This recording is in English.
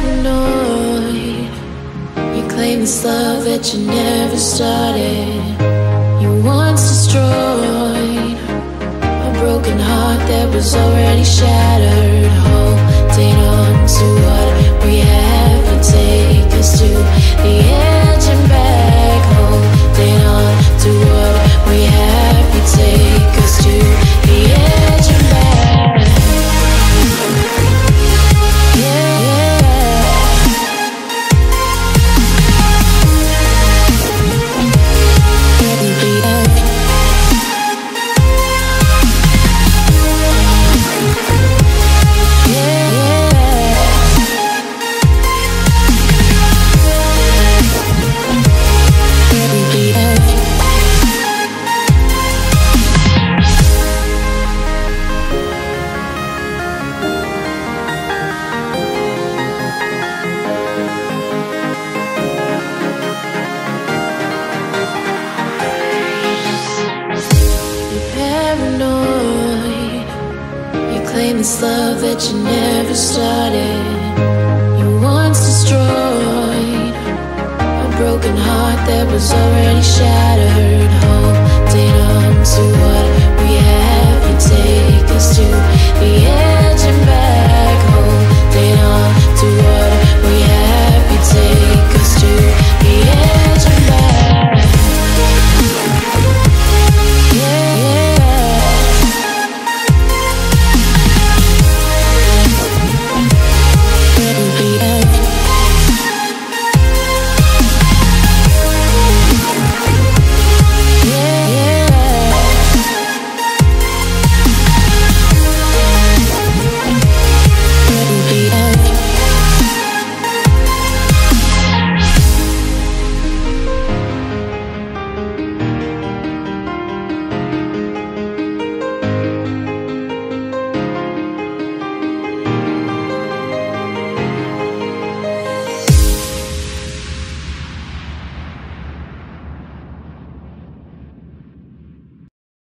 paranoid. You claim this love that you never started. You once destroyed a broken heart that was already shattered. Holding on to what we have this love that you never started. You once destroyed a broken heart that was already shattered. Holding on to what